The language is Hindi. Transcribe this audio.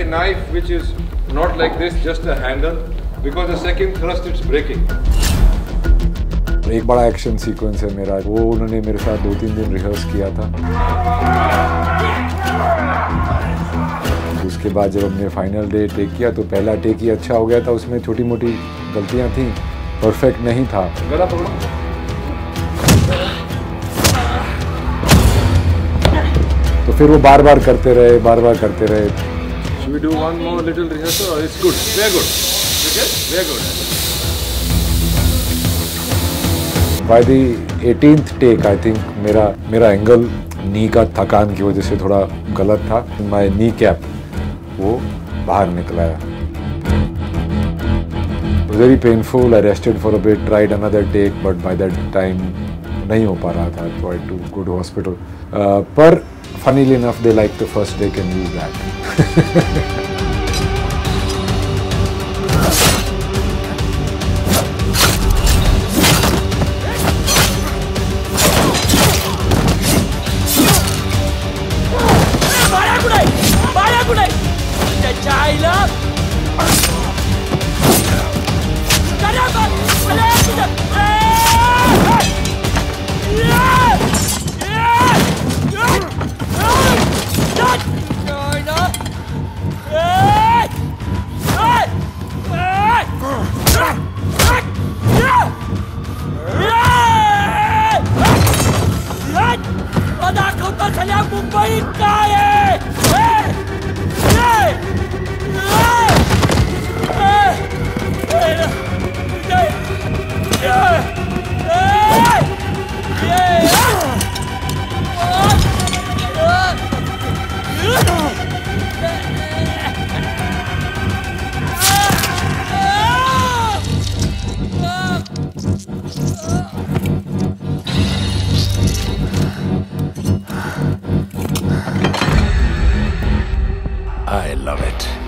a knife which is not like this, just a handle, because the second thrust it's breaking. एक बड़ा एक्शन सीक्वेंस है मेरा। वो उन्होंने मेरे साथ दो तीन दिन रिहर्स किया था। उसके बाद जब हमने फाइनल डे टेक किया तो पहला टेक ही अच्छा हो गया था। उसमें छोटी मोटी गलतियाँ थी। परफेक्ट नहीं था। गला पकड़ो। तो फिर वो बार बार करते रहे बार बार करते रहे। Should we do one more little rehearsal? It's good, very good. Okay, very good. By the eighteenth take I think मेरा मेरा एंगल नी का थकान की वजह से थोड़ा गलत था। माय नी कैप वो बाहर निकल आया। Very painful I rested for a bit tried another take but by that time नहीं हो पा रहा था। टू गो टू हॉस्पिटल पर funnily enough, they like the first, day can use that. दाखवतो सगळ्या मुंबईत काय I love it.